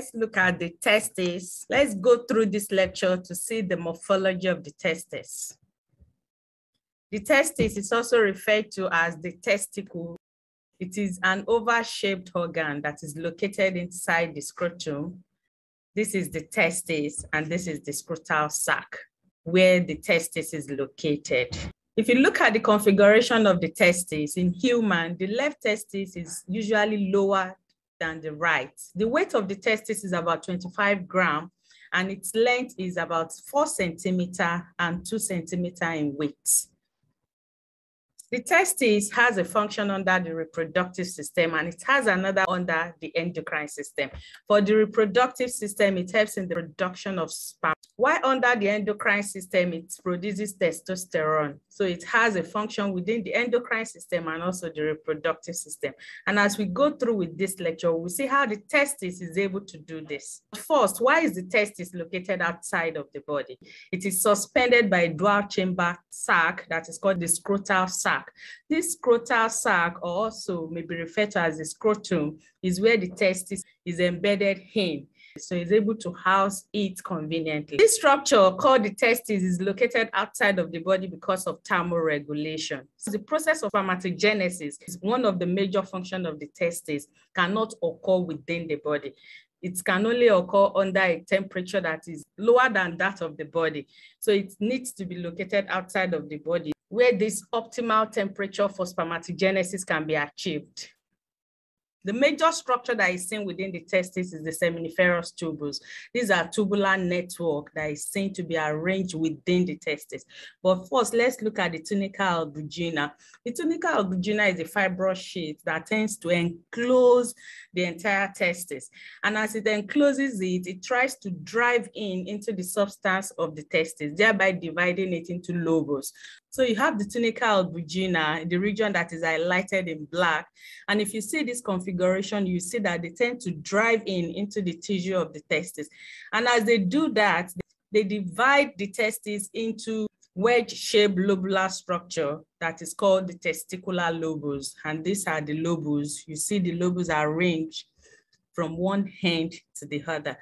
let's look at the testes. Let's go through this lecture to see the morphology of the testes. The testes is also referred to as the testicle. It is an oval-shaped organ that is located inside the scrotum. This is the testes, and this is the scrotal sac, where the testes is located. If you look at the configuration of the testes in human, the left testes is usually lower than the right. The weight of the testis is about 25 gram and its length is about four centimeter and two centimeter in width. The testis has a function under the reproductive system and it has another under the endocrine system. For the reproductive system, it helps in the production of sperm. While under the endocrine system, it produces testosterone. So it has a function within the endocrine system and also the reproductive system. And as we go through with this lecture, we'll see how the testis is able to do this. First, why is the testis located outside of the body? It is suspended by a dual chamber sac that is called the scrotal sac sac. This scrotal sac, or also may be referred to as the scrotum, is where the testis is embedded in. So it's able to house it conveniently. This structure called the testis is located outside of the body because of thermoregulation. So the process of spermatogenesis is one of the major functions of the testis, cannot occur within the body it can only occur under a temperature that is lower than that of the body. So it needs to be located outside of the body where this optimal temperature for spermatogenesis can be achieved. The major structure that is seen within the testis is the seminiferous tubules. These are tubular network that is seen to be arranged within the testis. But first, let's look at the tunica albuginea. The tunica albuginea is a fibrous sheet that tends to enclose the entire testis. And as it encloses it, it tries to drive in into the substance of the testis, thereby dividing it into lobes. So you have the tunica albuginea, the region that is highlighted in black. And if you see this configuration, you see that they tend to drive in into the tissue of the testis. And as they do that, they divide the testis into wedge-shaped lobular structure that is called the testicular lobes. And these are the lobes. You see the lobes are arranged from one end to the other.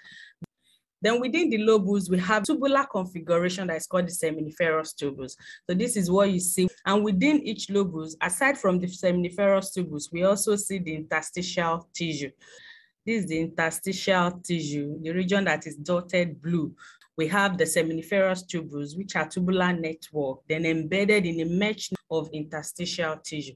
Then within the lobes, we have tubular configuration that is called the seminiferous tubules. So this is what you see. And within each lobus, aside from the seminiferous tubules, we also see the interstitial tissue. This is the interstitial tissue, the region that is dotted blue. We have the seminiferous tubules, which are tubular network, then embedded in a mesh of interstitial tissue.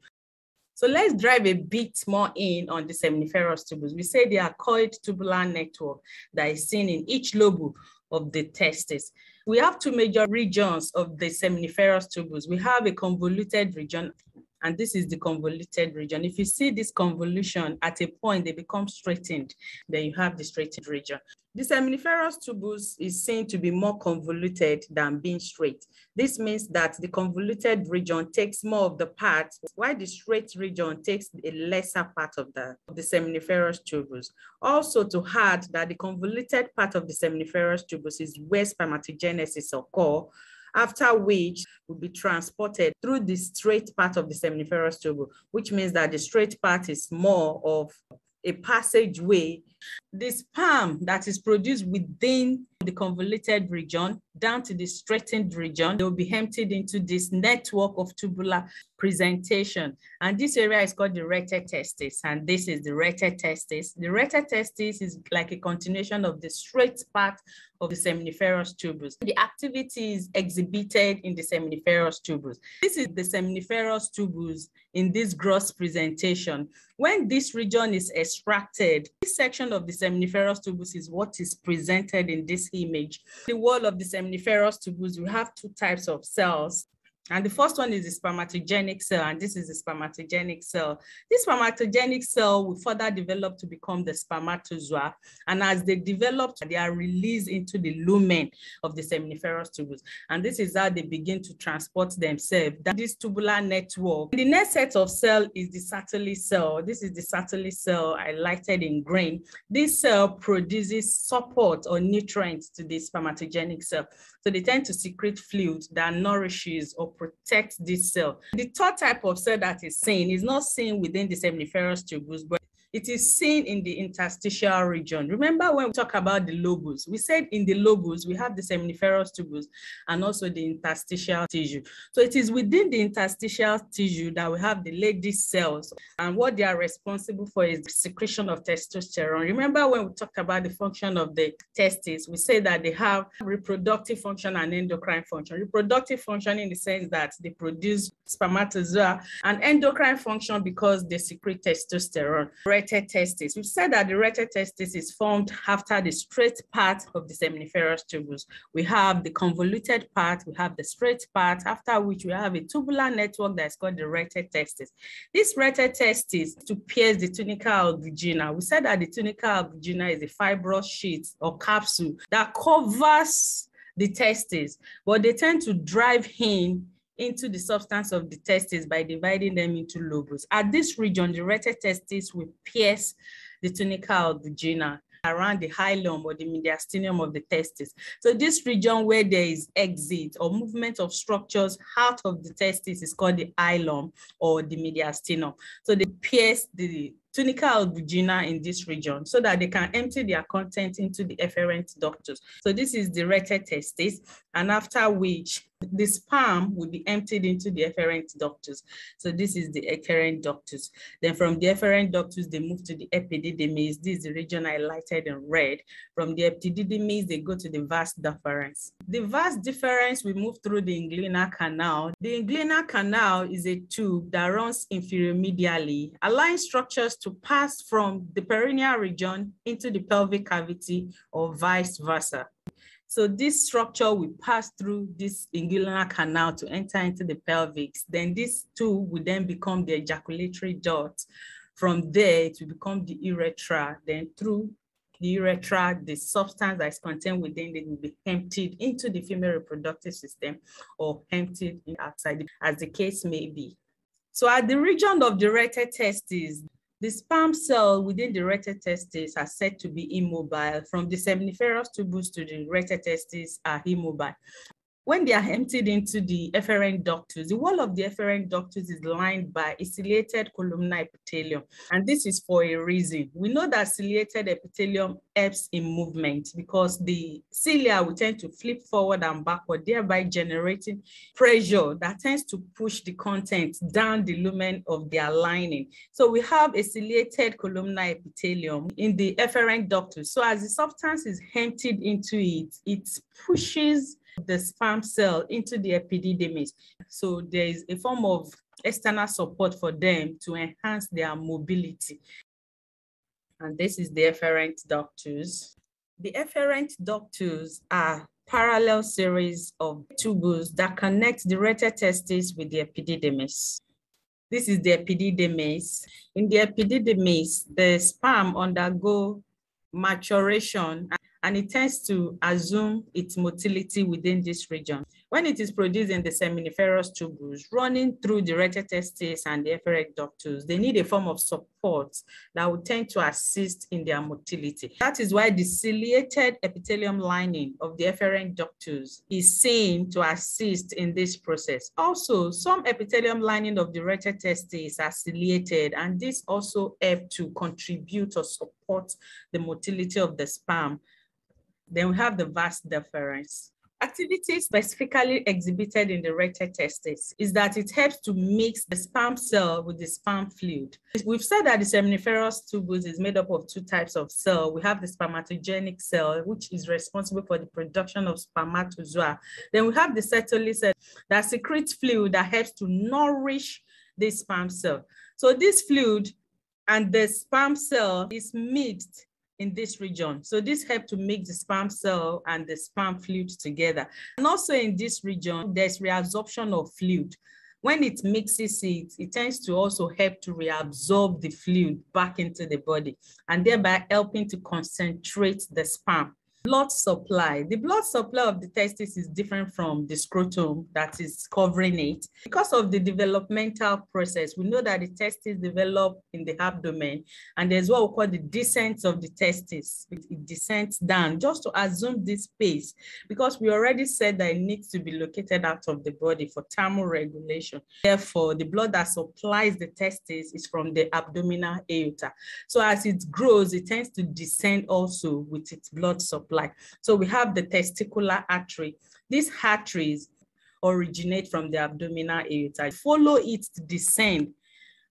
So let's drive a bit more in on the seminiferous tubules. We say they are coiled tubular network that is seen in each lobe of the testis. We have two major regions of the seminiferous tubules. We have a convoluted region and this is the convoluted region. If you see this convolution at a point, they become straightened, then you have the straightened region. The seminiferous tubules is seen to be more convoluted than being straight. This means that the convoluted region takes more of the part, while the straight region takes a lesser part of the, of the seminiferous tubules. Also to add that the convoluted part of the seminiferous tubules is where spermatogenesis occur, after which will be transported through the straight part of the seminiferous tubule, which means that the straight part is more of a passageway. The sperm that is produced within the convoluted region down to the straightened region, they will be emptied into this network of tubular presentation. And this area is called the rete testis. And this is the rete testis. The rete testis is like a continuation of the straight part of the seminiferous tubules. The activity is exhibited in the seminiferous tubules. This is the seminiferous tubules in this gross presentation. When this region is extracted, this section of the seminiferous tubules is what is presented in this image. The wall of the seminiferous tubules, we have two types of cells. And the first one is the spermatogenic cell, and this is the spermatogenic cell. This spermatogenic cell will further develop to become the spermatozoa. And as they develop, they are released into the lumen of the seminiferous tubules. And this is how they begin to transport themselves. That this tubular network. The next set of cell is the Sertoli cell. This is the Sertoli cell highlighted in green. This cell produces support or nutrients to the spermatogenic cell. So they tend to secrete fluid that nourishes or protects this cell. The third type of cell that is seen is not seen within the seminiferous tubules, but it is seen in the interstitial region. Remember when we talk about the lobus, we said in the lobus, we have the seminiferous tubules and also the interstitial tissue. So it is within the interstitial tissue that we have the Leydig cells and what they are responsible for is secretion of testosterone. Remember when we talked about the function of the testes, we say that they have reproductive function and endocrine function. Reproductive function in the sense that they produce spermatozoa and endocrine function because they secrete testosterone erected. We've said that the rete testis is formed after the straight part of the seminiferous tubules. We have the convoluted part, we have the straight part, after which we have a tubular network that's called the rete testis. This rete testis to pierce the tunica albuginea. We said that the tunica albuginea is a fibrous sheet or capsule that covers the testes, but they tend to drive in into the substance of the testes by dividing them into lobes. At this region, the rete testes will pierce the tunica albuginea around the hilum or the mediastinum of the testes. So this region where there is exit or movement of structures out of the testes is called the hilum or the mediastinum. So they pierce the tunica albuginea in this region so that they can empty their content into the efferent ductus. So this is the erected testis, and after which the sperm will be emptied into the efferent ductus. So this is the efferent ductus. Then from the efferent ductus, they move to the epididymis. This is the region I lighted in red. From the epididymis, they go to the vas deferens. The vas deferens, we move through the inguinal canal. The inguinal canal is a tube that runs inferiormedially, allowing structures to pass from the perineal region into the pelvic cavity or vice versa. So this structure will pass through this inguinal canal to enter into the pelvis. Then this tube will then become the ejaculatory duct. From there, it will become the urethra. Then through the urethra, the substance that is contained within it will be emptied into the female reproductive system or emptied outside, as the case may be. So at the region of the rete testes, the sperm cell within the rete testis are said to be immobile. From the seminiferous tubules to the rete testis are immobile. When they are emptied into the efferent ductus, the wall of the efferent ductus is lined by a ciliated columnar epithelium. And this is for a reason. We know that ciliated epithelium helps in movement because the cilia will tend to flip forward and backward, thereby generating pressure that tends to push the content down the lumen of their lining. So we have a ciliated columnar epithelium in the efferent ductus. So as the substance is emptied into it, it pushes the sperm cell into the epididymis. So there is a form of external support for them to enhance their mobility. And this is the efferent ductus. The efferent ductus are parallel series of tubules that connect the rete testis with the epididymis. This is the epididymis. In the epididymis, the sperm undergo maturation and it tends to assume its motility within this region. When it is produced in the seminiferous tubules running through the testis and the efferent ductus, they need a form of support that will tend to assist in their motility. That is why the ciliated epithelium lining of the efferent ductus is seen to assist in this process. Also, some epithelium lining of the testis are ciliated, and this also help to contribute or support the motility of the sperm then we have the vas deferens. Activity specifically exhibited in the rete testis is that it helps to mix the sperm cell with the sperm fluid. We've said that the seminiferous tubules is made up of two types of cell. We have the spermatogenic cell, which is responsible for the production of spermatozoa. Then we have the Sertoli cell that secretes fluid that helps to nourish the sperm cell. So this fluid and the sperm cell is mixed in this region. So this helped to make the sperm cell and the sperm fluid together. And also in this region, there's reabsorption of fluid. When it mixes it, it tends to also help to reabsorb the fluid back into the body and thereby helping to concentrate the sperm. Blood supply. The blood supply of the testis is different from the scrotum that is covering it. Because of the developmental process, we know that the testis develop in the abdomen and there's what we call the descent of the testis. It descends down just to assume this space because we already said that it needs to be located out of the body for thermal regulation. Therefore, the blood that supplies the testis is from the abdominal aorta. So as it grows, it tends to descend also with its blood supply So we have the testicular artery. These arteries originate from the abdominal aorta, follow it to descend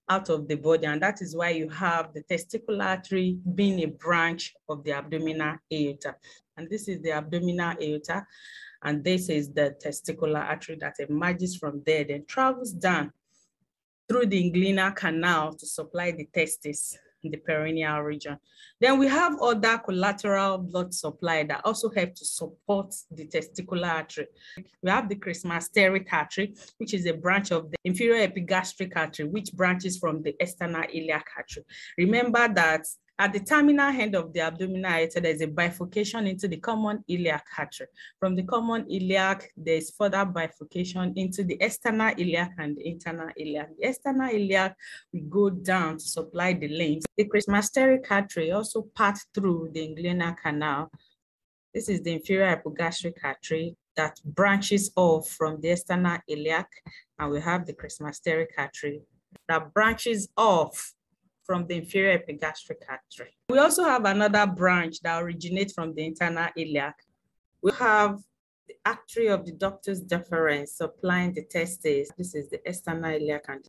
out of the body. And that is why you have the testicular artery being a branch of the abdominal aorta. And this is the abdominal aorta. And this is the testicular artery that emerges from there, then travels down through the inguinal canal to supply the testis in the perineal region. Then we have other collateral blood supply that also help to support the testicular artery. We have the cremasteric artery, which is a branch of the inferior epigastric artery, which branches from the external iliac artery. Remember that at the terminal end of the abdominal aorta, there's a bifurcation into the common iliac artery. From the common iliac, there's further bifurcation into the external iliac and the internal iliac. The external iliac will go down to supply the lymph. The cremasteric artery also pass through the inguinal canal. This is the inferior epigastric artery that branches off from the external iliac, and we have the cremasteric artery that branches off from the inferior epigastric artery. We also have another branch that originates from the internal iliac. We have the artery of the ductus deferens supplying the testes. This is the external iliac and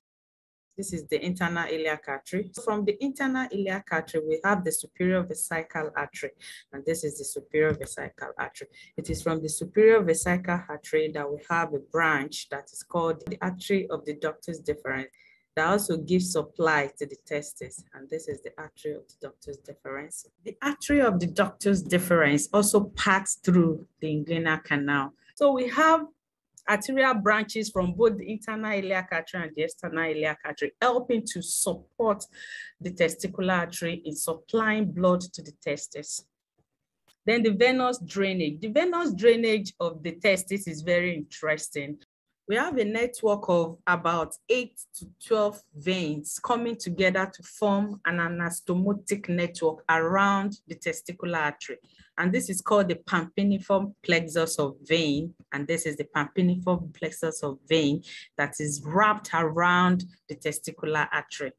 this is the internal iliac artery. From the internal iliac artery, we have the superior vesical artery, and this is the superior vesical artery. It is from the superior vesical artery that we have a branch that is called the artery of the ductus deferens that also gives supply to the testes. And this is the artery of the ductus deferens. The artery of the ductus deferens also passes through the inguinal canal. So we have arterial branches from both the internal iliac artery and the external iliac artery, helping to support the testicular artery in supplying blood to the testes. Then the venous drainage. The venous drainage of the testis is very interesting we have a network of about 8 to 12 veins coming together to form an anastomotic network around the testicular artery. And this is called the pampiniform plexus of vein. And this is the pampiniform plexus of vein that is wrapped around the testicular artery.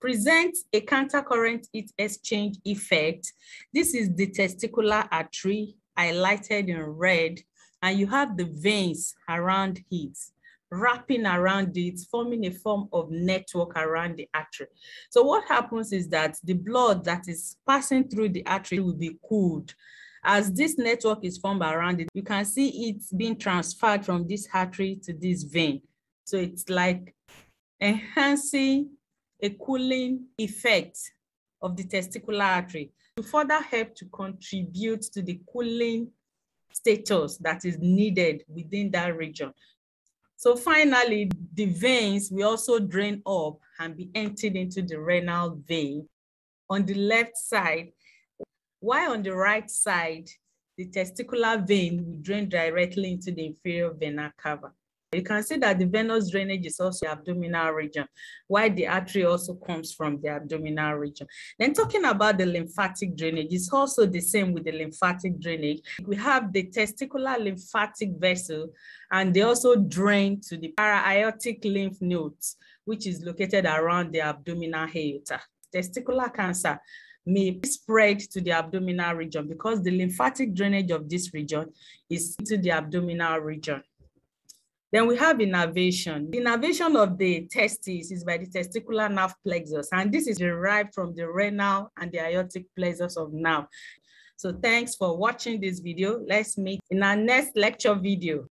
Presents a countercurrent heat exchange effect. This is the testicular artery highlighted in red and you have the veins around it, wrapping around it, forming a form of network around the artery. So what happens is that the blood that is passing through the artery will be cooled. As this network is formed around it, you can see it being transferred from this artery to this vein. So it's like enhancing a cooling effect of the testicular artery to further help to contribute to the cooling status that is needed within that region. So finally, the veins will also drain up and be emptied into the renal vein on the left side, while on the right side, the testicular vein will drain directly into the inferior vena cava. You can see that the venous drainage is also the abdominal region, while the artery also comes from the abdominal region. Then talking about the lymphatic drainage, it's also the same with the lymphatic drainage. We have the testicular lymphatic vessel, and they also drain to the para-aortic lymph nodes, which is located around the abdominal aorta. Testicular cancer may spread to the abdominal region because the lymphatic drainage of this region is to the abdominal region. Then we have innervation. The innervation of the testes is by the testicular nerve plexus, and this is derived from the renal and the aortic plexus of nerve. So thanks for watching this video. Let's meet in our next lecture video.